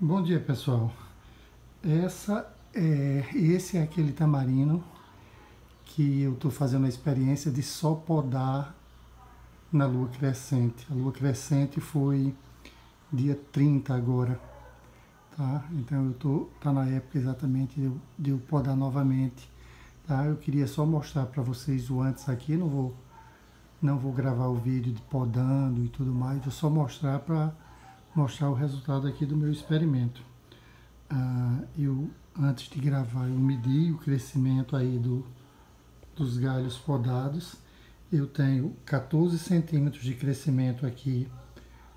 Bom dia pessoal. Essa é, esse é aquele tamarino que eu estou fazendo a experiência de só podar na lua crescente. A lua crescente foi dia 30 agora, tá? Então eu tô tá na época exatamente de eu, de eu podar novamente, tá? Eu queria só mostrar para vocês o antes aqui, não vou não vou gravar o vídeo de podando e tudo mais, vou só mostrar para mostrar o resultado aqui do meu experimento. Ah, eu, antes de gravar, eu medi o crescimento aí do, dos galhos podados. Eu tenho 14 centímetros de crescimento aqui,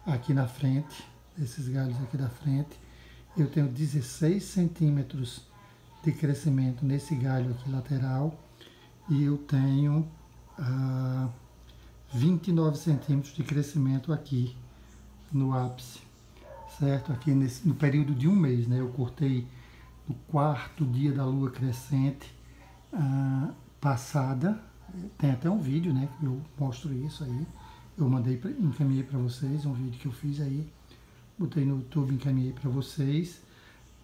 aqui na frente, esses galhos aqui da frente. Eu tenho 16 centímetros de crescimento nesse galho aqui lateral e eu tenho ah, 29 centímetros de crescimento aqui no ápice, certo? Aqui nesse, no período de um mês, né? Eu cortei no quarto dia da lua crescente ah, passada, tem até um vídeo, né? Eu mostro isso aí. Eu mandei, encaminhei para vocês, um vídeo que eu fiz aí, botei no YouTube, encaminhei para vocês.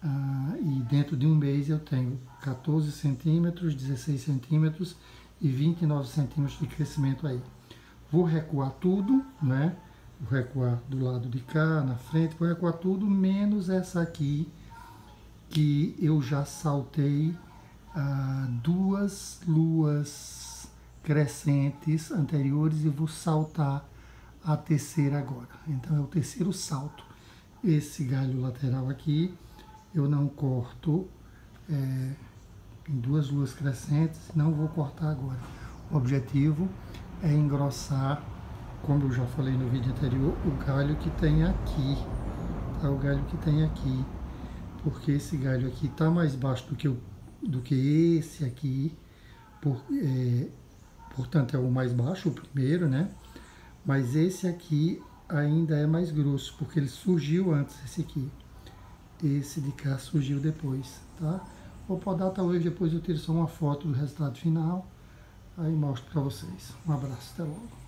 Ah, e dentro de um mês eu tenho 14 centímetros, 16 centímetros e 29 centímetros de crescimento aí. Vou recuar tudo, né? Vou recuar do lado de cá, na frente, vou recuar tudo, menos essa aqui, que eu já saltei ah, duas luas crescentes anteriores e vou saltar a terceira agora. Então é o terceiro salto. Esse galho lateral aqui, eu não corto é, em duas luas crescentes, não vou cortar agora. O objetivo é engrossar como eu já falei no vídeo anterior, o galho que tem aqui, tá? O galho que tem aqui, porque esse galho aqui está mais baixo do que, o, do que esse aqui, por, é, portanto é o mais baixo, o primeiro, né? Mas esse aqui ainda é mais grosso, porque ele surgiu antes, esse aqui. Esse de cá surgiu depois, tá? Vou podar talvez depois eu tire só uma foto do resultado final, aí mostro para vocês. Um abraço, até logo.